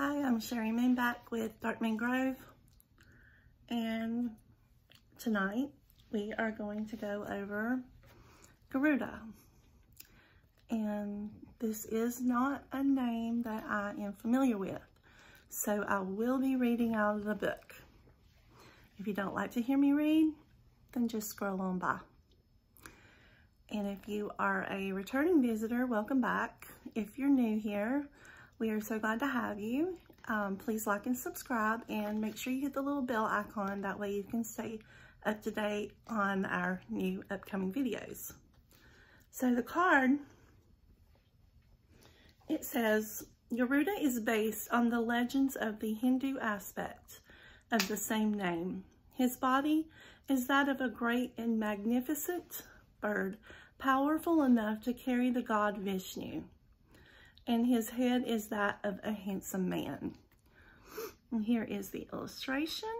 Hi, I'm Cheri Moon back with Dark Moon Grove. And tonight we are going to go over Garuda. And this is not a name that I am familiar with. So I will be reading out of the book. If you don't like to hear me read, then just scroll on by. And if you are a returning visitor, welcome back. If you're new here, we are so glad to have you. Um, please like and subscribe and make sure you hit the little bell icon. That way you can stay up to date on our new upcoming videos. So the card, it says, Garuda is based on the legends of the Hindu aspect of the same name. His body is that of a great and magnificent bird, powerful enough to carry the god Vishnu and his head is that of a handsome man. And here is the illustration.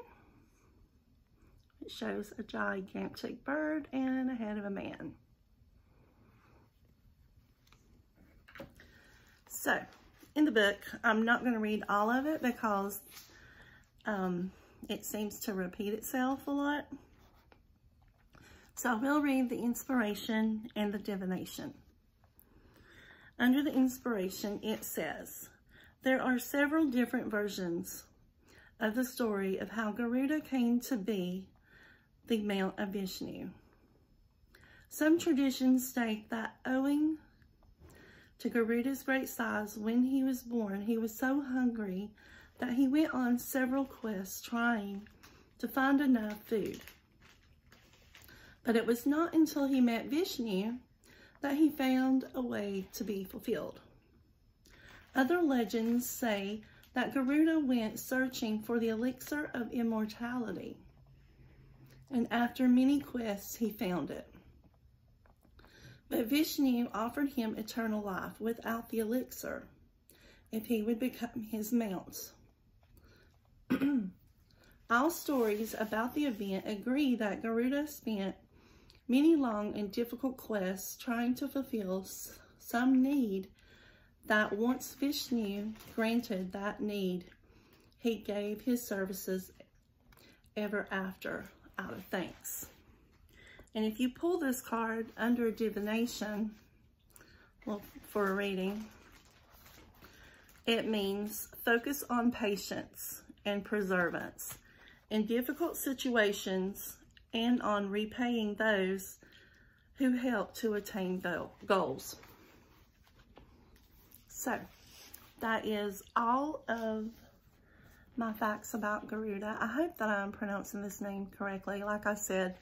It shows a gigantic bird and a head of a man. So, in the book, I'm not going to read all of it because um, it seems to repeat itself a lot. So I will read the inspiration and the divination. Under the inspiration, it says, there are several different versions of the story of how Garuda came to be the Mount of Vishnu. Some traditions state that owing to Garuda's great size when he was born, he was so hungry that he went on several quests trying to find enough food. But it was not until he met Vishnu that he found a way to be fulfilled. Other legends say that Garuda went searching for the elixir of immortality, and after many quests, he found it. But Vishnu offered him eternal life without the elixir if he would become his mount. All stories about the event agree that Garuda spent many long and difficult quests trying to fulfill some need that once Vishnu granted that need, he gave his services ever after out of thanks. And if you pull this card under divination, well, for a reading, it means focus on patience and perseverance. In difficult situations, and on repaying those who help to attain their goals. So, that is all of my facts about Garuda. I hope that I'm pronouncing this name correctly. Like I said,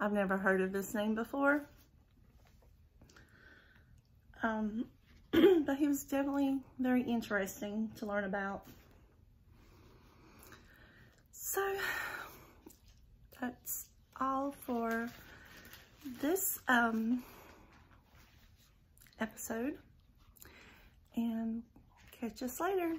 I've never heard of this name before. Um, but he was definitely very interesting to learn about. So, that's this um, episode. And catch us later.